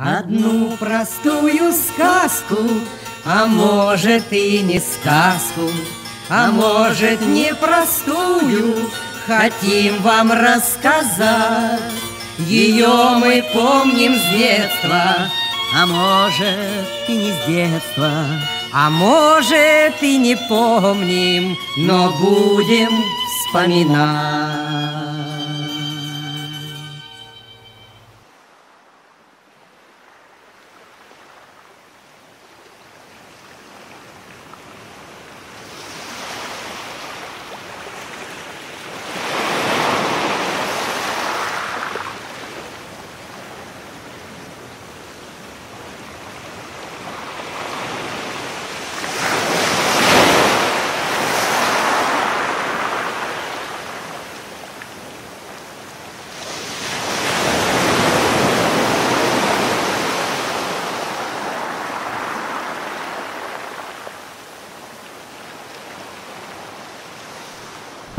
Одну простую сказку, а может и не сказку, а может непростую, хотим вам рассказать. Ее мы помним с детства, а может и не с детства, а может и не помним, но будем вспоминать.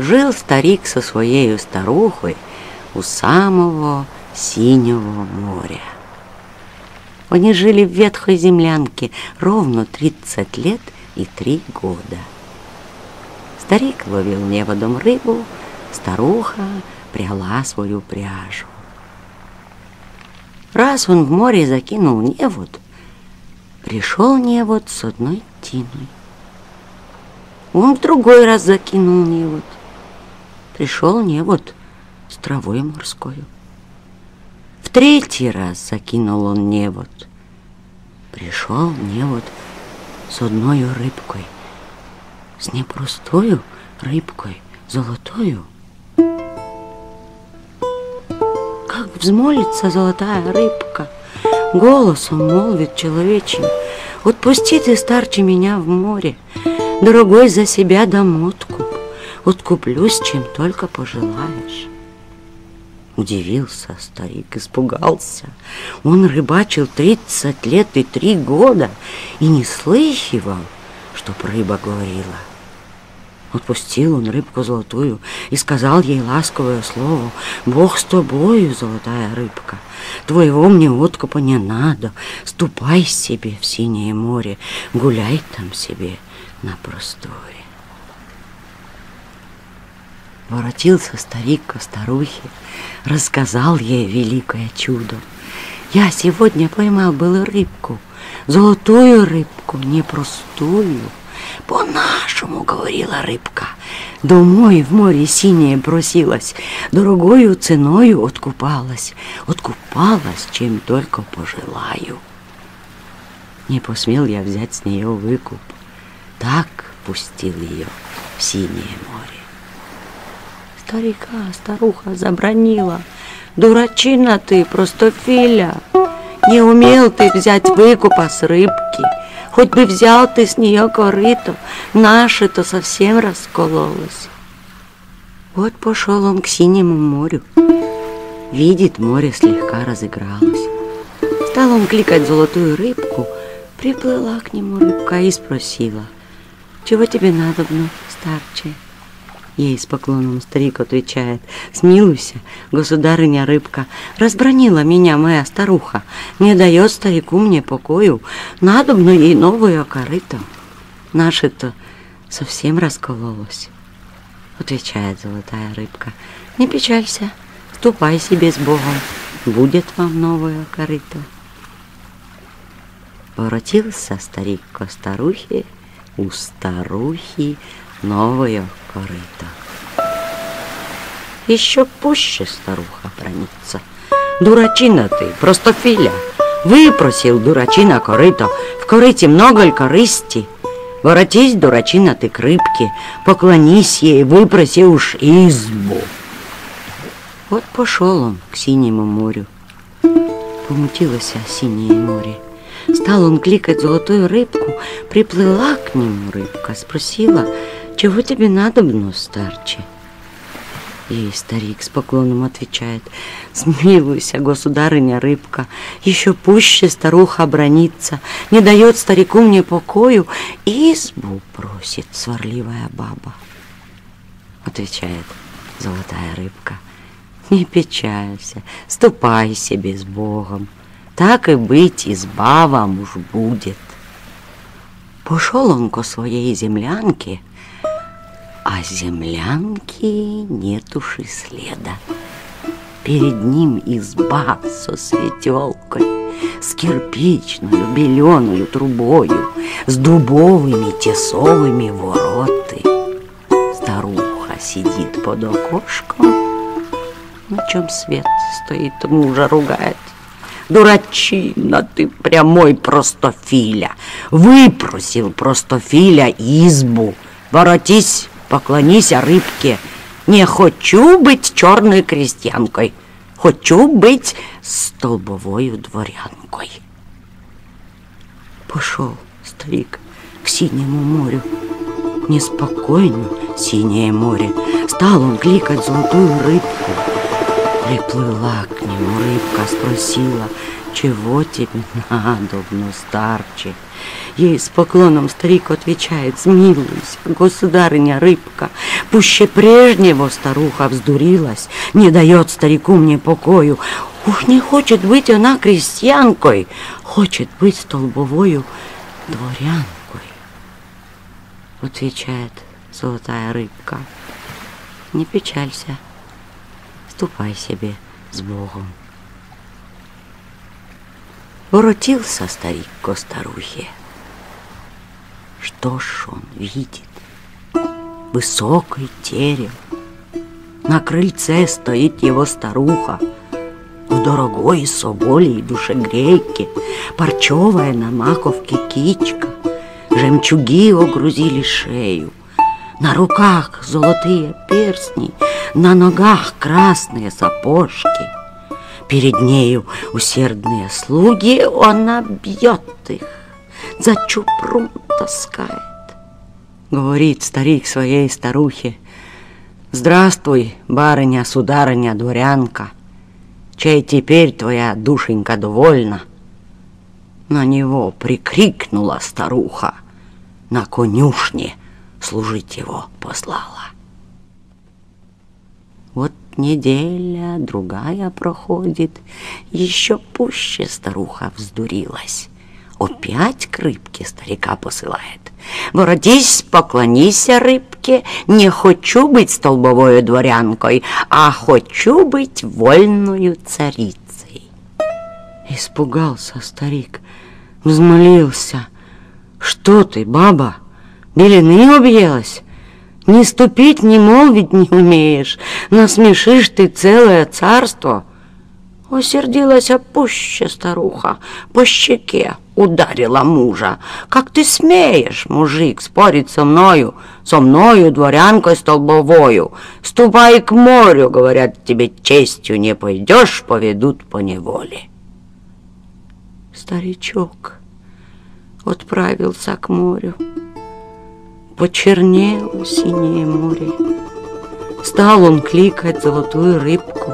Жил старик со своей старухой у самого синего моря. Они жили в ветхой землянке ровно 30 лет и 3 года. Старик ловил неводом рыбу, старуха пряла свою пряжу. Раз он в море закинул невод, пришел невод с одной тиной. Он в другой раз закинул невод – пришел не вот с травой морской. В третий раз закинул он невод. Пришел невод с одной рыбкой, с непростою рыбкой, золотою. Как взмолится золотая рыбка, голосом молвит человечим, «Отпусти ты, старче, меня в море, дорогой за себя домотку откуплюсь, чем только пожелаешь. Удивился старик, испугался. Он рыбачил тридцать лет и три года и не слыхивал, чтоб рыба говорила. Отпустил он рыбку золотую и сказал ей ласковое слово. «Бог с тобою, золотая рыбка, твоего мне откупа не надо. Ступай себе в синее море, гуляй там себе на просторе». Воротился старик ко старухе, рассказал ей великое чудо. Я сегодня поймал было рыбку, золотую рыбку, непростую. По-нашему, говорила рыбка, домой в море синее бросилась, дорогою ценою откупалась, откупалась, чем только пожелаю. Не посмел я взять с нее выкуп, так пустил ее в синее море. Старика старуха забронила. Дурачина ты, просто филя. Не умел ты взять выкупа с рыбки. Хоть бы взял ты с нее корыто, наше-то совсем раскололось. Вот пошел он к синему морю. Видит, море слегка разыгралось. Стал он кликать золотую рыбку, приплыла к нему рыбка и спросила, «Чего тебе надо, старче?» Ей с поклоном старик отвечает, «Смилуйся, государыня рыбка, разбронила меня моя старуха, не дает старику мне покою, надобно ей новую корыто. Наше-то совсем раскололось». Отвечает золотая рыбка, «Не печалься, ступай себе с Богом, будет вам новое корыто». Воротился старик ко старухе, у старухи новое корыто. Еще пуще старуха бронится. Дурачина ты, просто филя. Выпросил дурачина корыто, в корыте много ли корысти? Воротись, дурачина ты к рыбке, поклонись ей, выпроси уж избу. Вот пошел он к синему морю. Помутилось синее море. Стал он кликать золотую рыбку, приплыла к нему рыбка, спросила, чего тебе надо, бно, старче? Ей старик с поклоном отвечает, Смилуйся, государыня рыбка, Еще пуще старуха бронится, Не дает старику мне покою, Избу просит сварливая баба. Отвечает золотая рыбка, Не печалься, ступай себе с Богом, так и быть, изба вам уж будет. Пошел он ко своей землянке, а землянки нет уж и следа. Перед ним изба со светелкой, С кирпичную беленую трубою, С дубовыми тесовыми вороты. Старуха сидит под окошком, На чем свет стоит, мужа ругает. Дурачина ты прямой простофиля, Выпросил простофиля избу, Воротись, поклонись рыбке, не хочу быть черной крестьянкой, хочу быть столбовою дворянкой. Пошел старик к синему морю. Неспокойно синее море. Стал он кликать золотую рыбку. Приплыла к нему рыбка, спросила, чего тебе надобно, старче? Ей с поклоном старик отвечает, смилуйся, государыня рыбка, пуще прежнего старуха вздурилась, не дает старику мне покою. Ух, не хочет быть она крестьянкой, хочет быть столбовою дворянкой. Отвечает золотая рыбка, не печалься, ступай себе с Богом. Воротился старик ко старухе. Что ж он видит? Высокий терем. На крыльце стоит его старуха в дорогой соболей душегрейке, парчевая на маковке кичка, жемчуги огрузили шею, на руках золотые перстни, на ногах красные сапожки — Перед нею усердные слуги, она бьет их, за чупрун таскает. Говорит старик своей старухе, Здравствуй, барыня, сударыня, дворянка, Чей теперь твоя душенька довольна? На него прикрикнула старуха, На конюшне служить его послала. Вот неделя, другая проходит, еще пуще старуха вздурилась. Опять к рыбке старика посылает. Воротись, поклонися рыбке, не хочу быть столбовой дворянкой, а хочу быть вольную царицей. Испугался старик, взмолился. Что ты, баба, белины объелась? Ни ступить, ни молвить не умеешь, насмешишь ты целое царство. Усердилась опуще старуха, по щеке ударила мужа. Как ты смеешь, мужик, спорить со мною, со мною, дворянкой столбовою? Ступай к морю, говорят, тебе честью не пойдешь, поведут по неволе. Старичок отправился к морю почернело синее море. Стал он кликать золотую рыбку.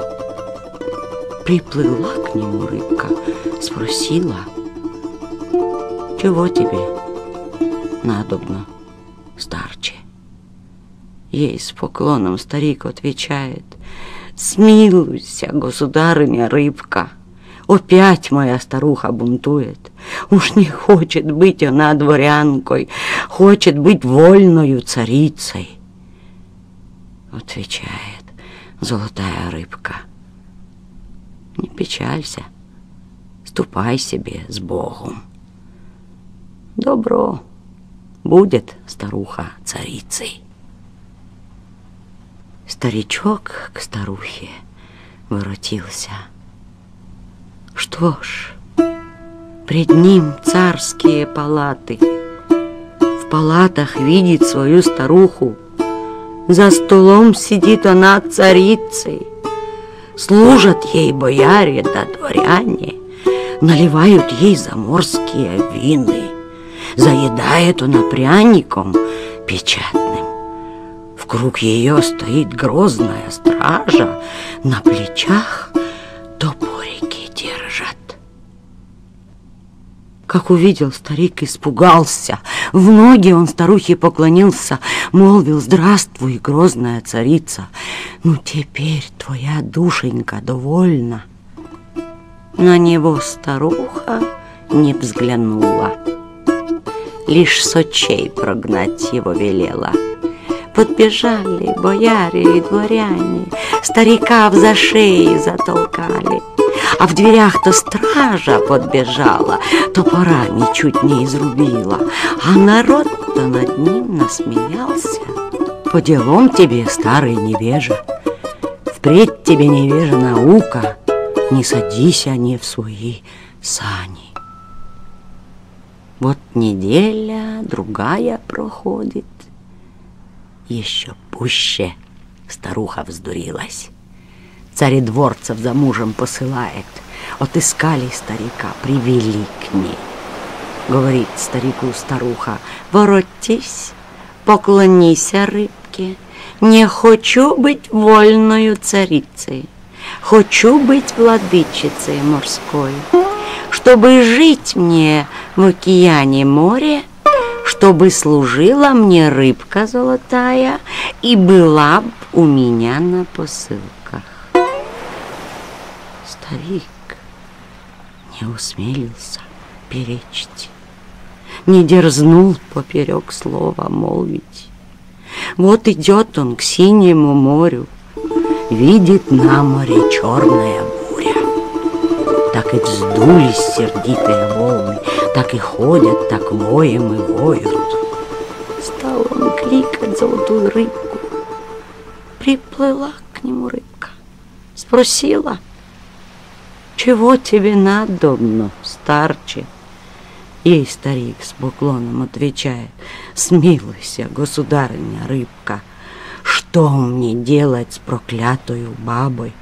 Приплыла к нему рыбка, спросила, чего тебе надобно, старче? Ей с поклоном старик отвечает, смилуйся, государыня рыбка, Опять моя старуха бунтует. Уж не хочет быть она дворянкой, хочет быть вольною царицей. Отвечает золотая рыбка. Не печалься, ступай себе с Богом. Добро будет старуха царицей. Старичок к старухе воротился. Что ж, пред ним царские палаты. В палатах видит свою старуху. За столом сидит она царицей. Служат ей бояре да дворяне, Наливают ей заморские вины. Заедает она пряником печатным. В круг ее стоит грозная стража, На плечах Как увидел старик, испугался. В ноги он старухе поклонился, молвил «Здравствуй, грозная царица! Ну, теперь твоя душенька довольна». На него старуха не взглянула, Лишь с очей прогнать его велела. Подбежали бояре и дворяне, Старика в за шеи затолкали. А в дверях то стража подбежала, Топорами чуть не изрубила, А народ-то над ним насмеялся. По делам тебе, старый невежа, Впредь тебе невежа наука, Не садись они в свои сани. Вот неделя, другая проходит, Еще пуще старуха вздурилась. Царедворцев за мужем посылает. Отыскали старика, привели к ней. Говорит старику старуха, воротись, поклонися рыбке. Не хочу быть вольною царицей, хочу быть владычицей морской, чтобы жить мне в океане море, чтобы служила мне рыбка золотая и была у меня на посылках старик не усмелился перечить, не дерзнул поперек слова молвить. Вот идет он к синему морю, видит на море черная буря. Так и вздулись сердитые волны, так и ходят, так воем и воют. Стал он кликать золотую рыбку. Приплыла к нему рыбка, спросила — чего тебе надобно, старче? Ей старик с поклоном отвечает, Смилуйся, государыня рыбка, Что мне делать с проклятою бабой?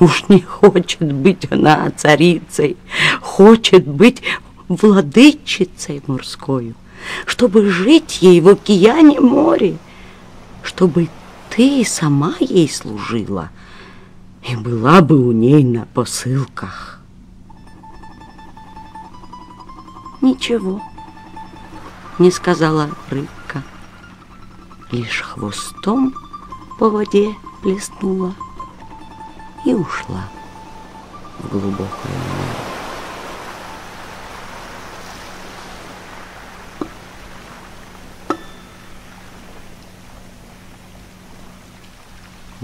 Уж не хочет быть она царицей, Хочет быть владычицей морскою, Чтобы жить ей в океане море, Чтобы ты сама ей служила — и была бы у ней на посылках. Ничего, не сказала рыбка, лишь хвостом по воде плеснула и ушла в глубокое море.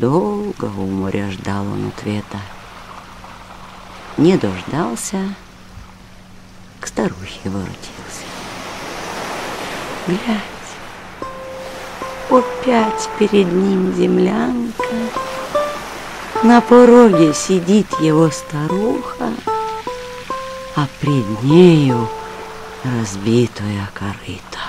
Долго у моря ждал он ответа. Не дождался, к старухе воротился. Глядь, опять перед ним землянка, На пороге сидит его старуха, А пред нею разбитая корыта.